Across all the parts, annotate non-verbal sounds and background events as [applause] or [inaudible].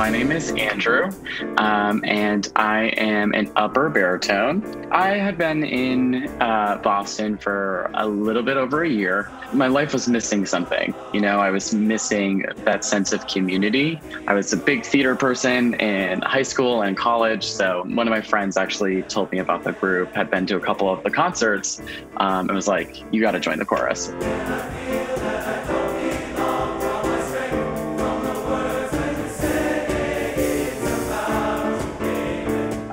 is Andrew, um, and I am an upper baritone. I had been in uh, Boston for a little bit over a year. My life was missing something. You know, I was missing that sense of community. I was a big theater person in high school and college, so one of my friends actually told me about the group, had been to a couple of the concerts, um, and was like, You got to join the chorus.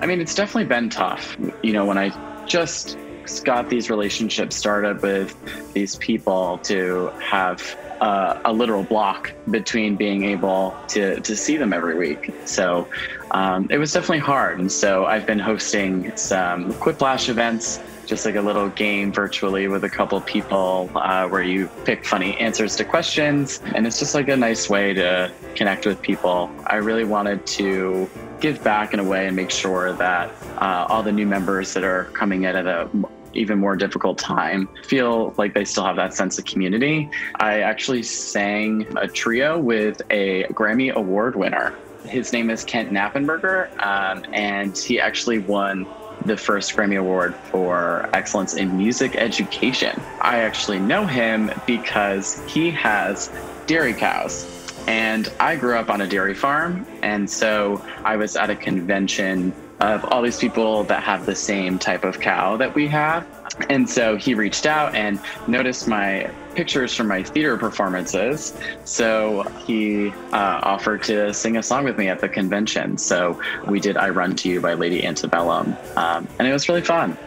Mean, it's definitely been tough. You know, when I just got these relationships started with these people to have uh, a literal block between being able to, to see them every week. So um, it was definitely hard. And so I've been hosting some Quiplash events just like a little game virtually with a couple people uh, where you pick funny answers to questions. And it's just like a nice way to connect with people. I really wanted to give back in a way and make sure that uh, all the new members that are coming in at a even more difficult time feel like they still have that sense of community. I actually sang a trio with a Grammy Award winner. His name is Kent Knappenberger, um, and he actually won the first Grammy Award for excellence in music education. I actually know him because he has dairy cows. And I grew up on a dairy farm. And so I was at a convention of all these people that have the same type of cow that we have. And so he reached out and noticed my pictures from my theater performances. So he uh, offered to sing a song with me at the convention. So we did I Run to You by Lady Antebellum. Um, and it was really fun.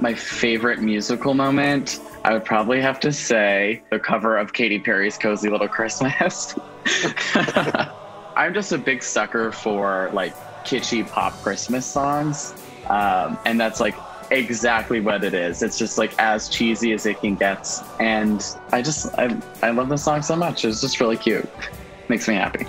My favorite musical moment, I would probably have to say the cover of Katy Perry's Cozy Little Christmas. [laughs] I'm just a big sucker for like kitschy pop Christmas songs. Um, and that's like exactly what it is. It's just like as cheesy as it can get. And I just, I, I love the song so much. It's just really cute. Makes me happy.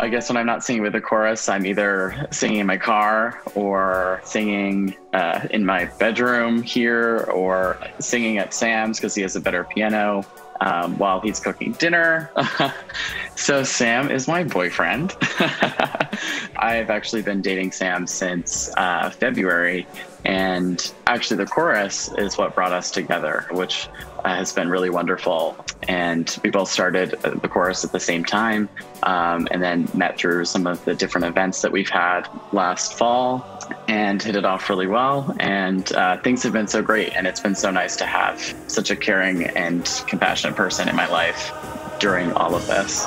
I guess when I'm not singing with the chorus, I'm either singing in my car or singing uh, in my bedroom here or singing at Sam's because he has a better piano um, while he's cooking dinner. [laughs] so, Sam is my boyfriend. [laughs] I've actually been dating Sam since uh, February. And actually, the chorus is what brought us together, which uh, has been really wonderful. And we both started the chorus at the same time um, and then met through some of the different events that we've had last fall and hit it off really well. And uh, things have been so great. And it's been so nice to have such a caring and compassionate person in my life during all of this.